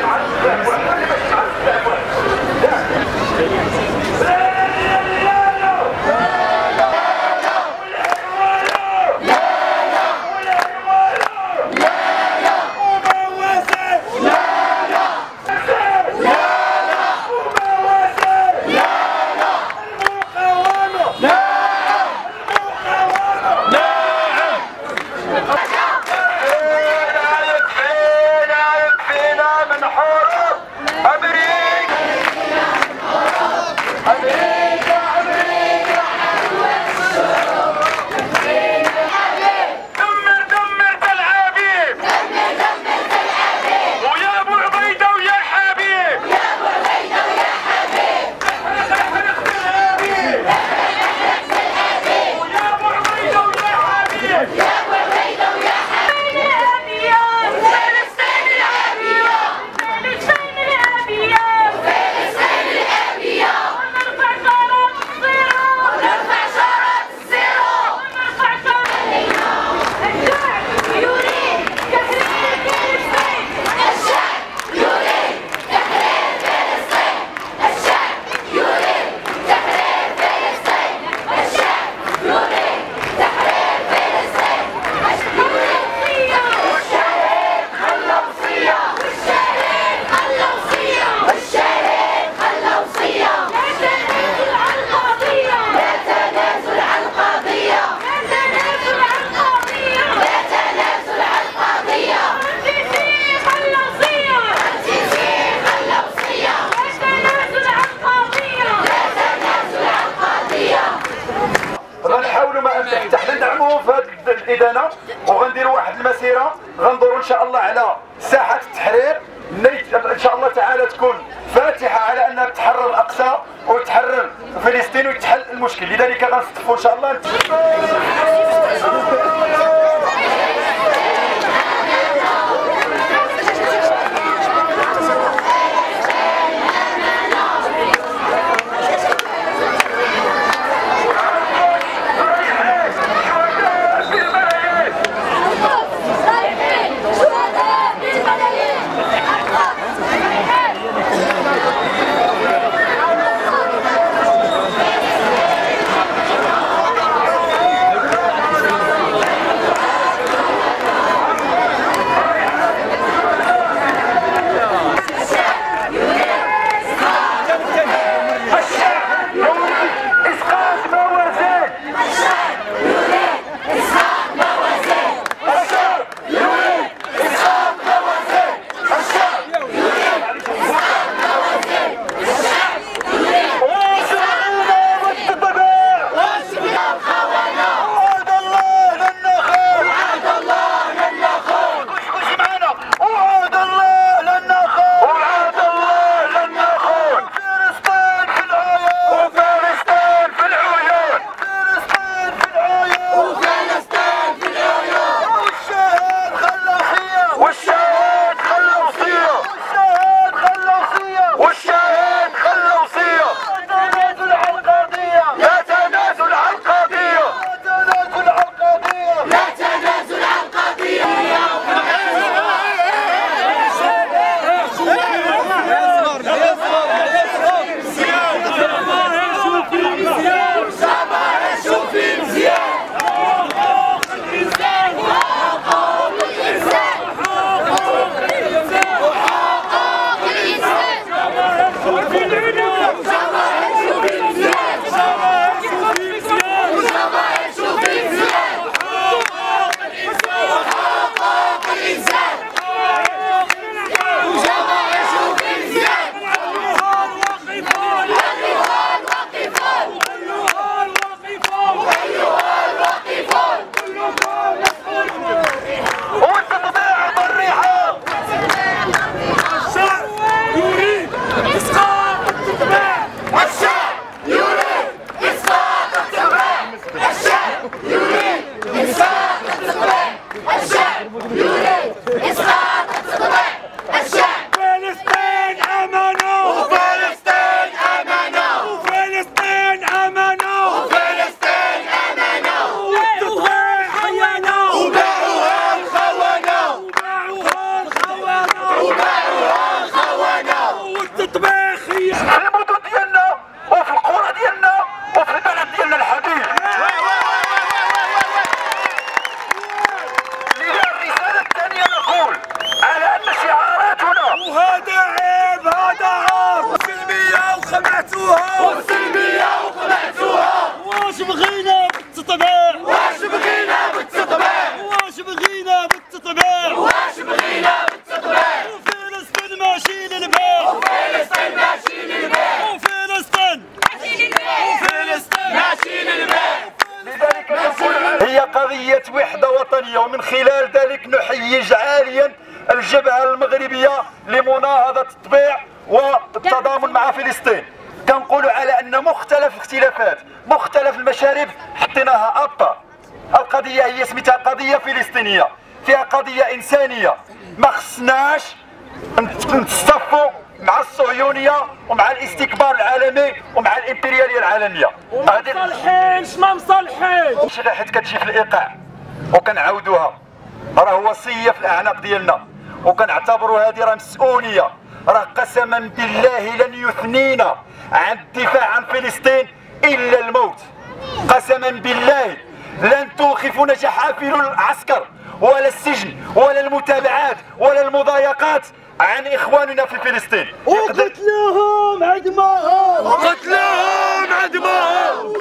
Yeah. الإدانة. وغنديروا واحد المسيرة. غندوروا إن شاء الله على ساحة التحرير. إن شاء الله تعالى تكون فاتحة على أنها تحرر الأقصى وتحرر فلسطين ويتحل المشكل. لذلك غنصطفوا إن شاء الله. Hurrah! وحدة وطنية. ومن خلال ذلك نحيج عاليا الجبهة المغربية لمناهضة الطبيع والتضامن مع فلسطين. كنقولوا على أن مختلف الاختلافات مختلف المشارب حطيناها ابطال القضية هي سميتها قضية فلسطينية. فيها قضية إنسانية. ما خصناش نتصفوا مع الصهيونية ومع الاستكبار العالمي ومع الإمبريالية العالمية. مصالحين ما مصالحين شي حيت كتجي في الإيقاع وكنعاودوها. راه وصيه في الأعناق ديالنا وكنعتبروا هذه راه مسؤولية. راه قسما بالله لن يثنينا عن الدفاع عن فلسطين إلا الموت. قسما بالله لن توقفنا حافل العسكر. ولا السجن ولا المتابعات ولا المضايقات عن إخواننا في فلسطين. وقتلهم عدمهم! وقتلهم عدمهم!